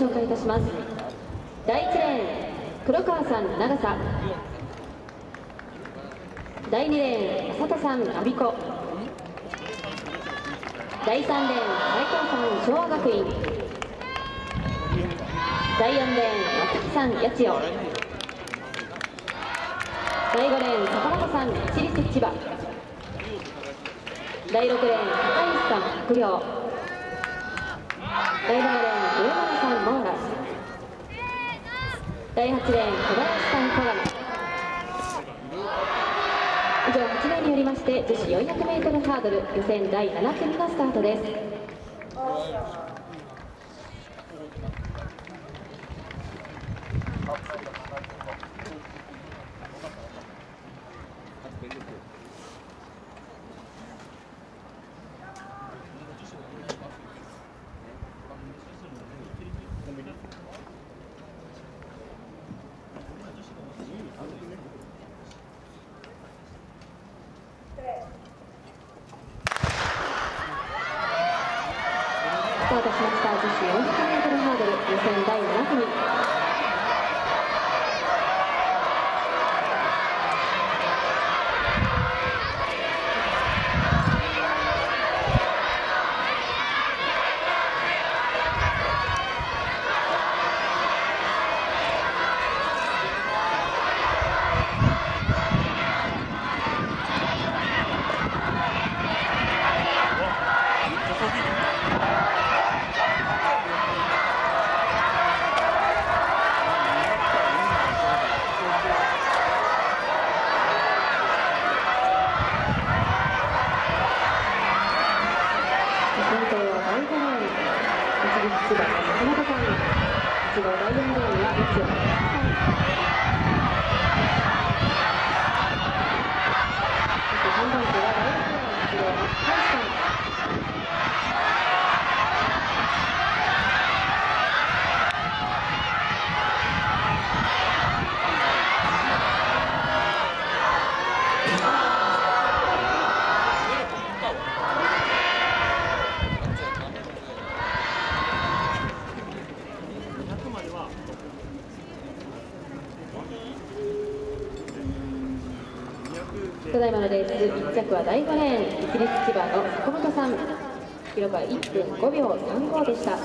紹介いたします。第1レーン黒川さん長さ。第2レーン浅田さん我孫子。第3レーン斉藤さん昭和学院。第4レーン松木さん八千代。第5レーン坂本さん私立千葉第6レーン高石さん白陵第7レーン上村さんモーラ第8レーン小林さん小金以上8名によりまして女子 400m ハードル予選第7組のスタートです。スタートしました女子 400m ハードル予選第7組。1番、田中さん、1号第4レーンは1番。ただいまのレース1着は第5レーン一律千葉の坂本さん。記録は1分5秒35でした。